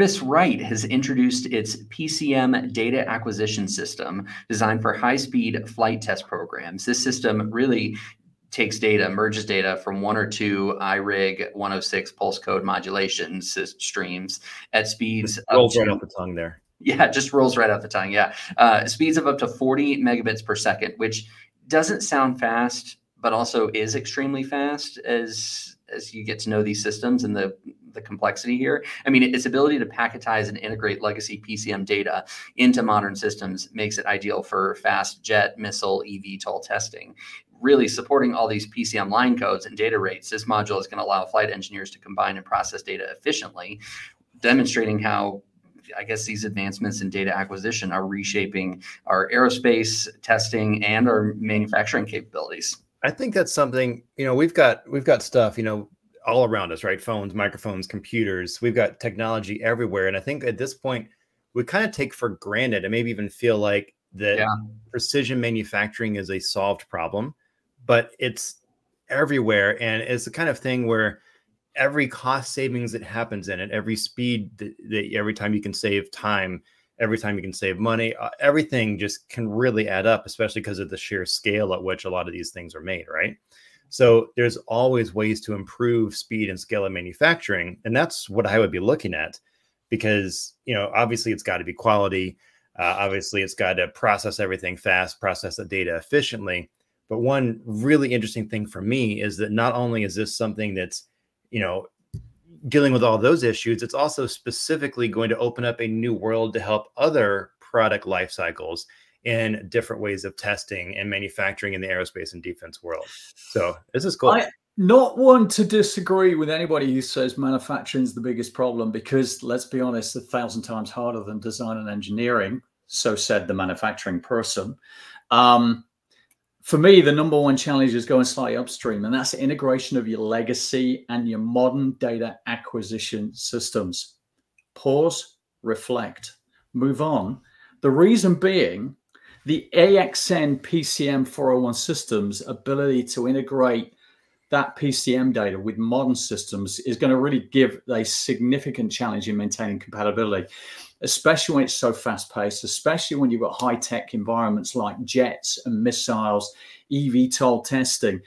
Curtiss-Wright has introduced its PCM data acquisition system designed for high-speed flight test programs. This system really takes data, merges data from one or two IRIG 106 pulse code modulation streams at speeds. rolls right off the tongue there. Yeah, just rolls right off the tongue. Yeah, uh, speeds of up to 40 megabits per second, which doesn't sound fast, but also is extremely fast as as you get to know these systems and the the complexity here. I mean, its ability to packetize and integrate legacy PCM data into modern systems makes it ideal for fast jet, missile, eVTOL testing really supporting all these PCM line codes and data rates, this module is going to allow flight engineers to combine and process data efficiently, demonstrating how I guess these advancements in data acquisition are reshaping our aerospace testing and our manufacturing capabilities. I think that's something, you know, we've got we've got stuff, you know, all around us, right? Phones, microphones, computers. We've got technology everywhere. And I think at this point, we kind of take for granted and maybe even feel like that yeah. precision manufacturing is a solved problem but it's everywhere. And it's the kind of thing where every cost savings that happens in it, every speed that, that every time you can save time, every time you can save money, uh, everything just can really add up, especially because of the sheer scale at which a lot of these things are made, right? So there's always ways to improve speed and scale of manufacturing. And that's what I would be looking at because, you know, obviously it's got to be quality. Uh, obviously it's got to process everything fast, process the data efficiently. But one really interesting thing for me is that not only is this something that's, you know, dealing with all those issues, it's also specifically going to open up a new world to help other product life cycles in different ways of testing and manufacturing in the aerospace and defense world. So this is cool. I, not one to disagree with anybody who says manufacturing is the biggest problem because let's be honest, a thousand times harder than design and engineering. So said the manufacturing person. Um, for me, the number one challenge is going slightly upstream, and that's the integration of your legacy and your modern data acquisition systems. Pause, reflect, move on. The reason being the AXN PCM 401 systems ability to integrate that PCM data with modern systems is going to really give a significant challenge in maintaining compatibility especially when it's so fast paced, especially when you've got high tech environments like jets and missiles, eVTOL testing.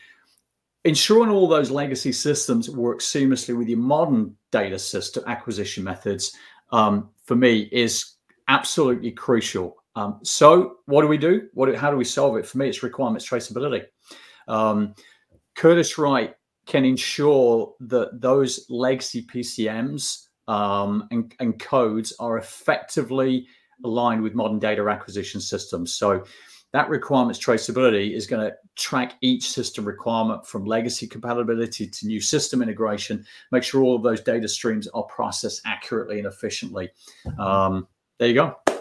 Ensuring all those legacy systems work seamlessly with your modern data system acquisition methods, um, for me, is absolutely crucial. Um, so, what do we do? What, how do we solve it? For me, it's requirements traceability. Um, Curtiss-Wright can ensure that those legacy PCMs um, and, and codes are effectively aligned with modern data acquisition systems. So that requirements traceability is going to track each system requirement from legacy compatibility to new system integration, make sure all of those data streams are processed accurately and efficiently. Um, there you go.